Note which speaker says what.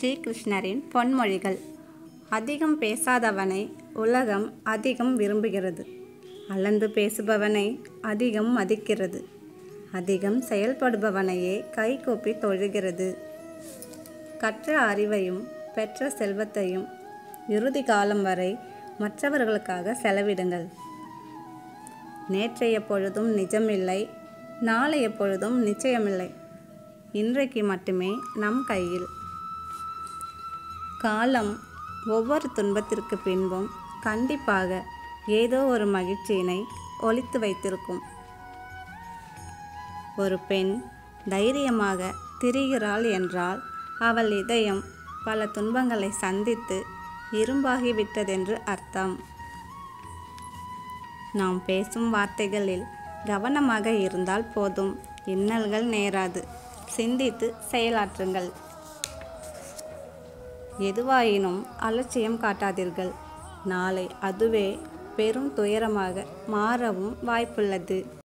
Speaker 1: ஸ்ரீகிருஷ்ணரின் பொன்மொழிகள். அதிகம் பேசாதவனை உலகம் அதிகம் விரும்புகிறது. அளந்து பேசுபவனை அதிகம் மதிக்கிறது. அதிகம் செயல்படுபவனையே கைகூப்பி தொழுகிறது. கற்ற அறிவையும் பெற்ற செல்வத்தையும் இறுதி காலம் வரை மற்றவர்களுக்காக செலவிடுங்கள். நேற்றைய பொழுதும் நிஜமில்லை நாளைய பொழுதும் நிச்சயமில்லை. இன்றைக்கு மட்டுமே நம் கையில். காலம் ஒவ்வொரு துன்பத்திற்கு பின்பும் கண்டிப்பாக ஏதோ ஒரு மகிழ்ச்சியினை ஒழித்து வைத்திருக்கும். ஒரு பெண் தைரியமாக திரிகிறாள் என்றால் அவள் இதயம் பல துன்பங்களை சந்தித்து இரும்பாகிவிட்டதென்று அர்த்தம். நாம் பேசும் வார்த்தைகளில் கவனமாக இருந்தால் போதும். இன்னல்கள் நேராது. சிந்தித்து செயலாற்றுங்கள். எதுவாயினும் அலட்சியம் காட்டாதீர்கள். நாளை அதுவே பெரும் துயரமாக மாறவும் வாய்ப்புள்ளது.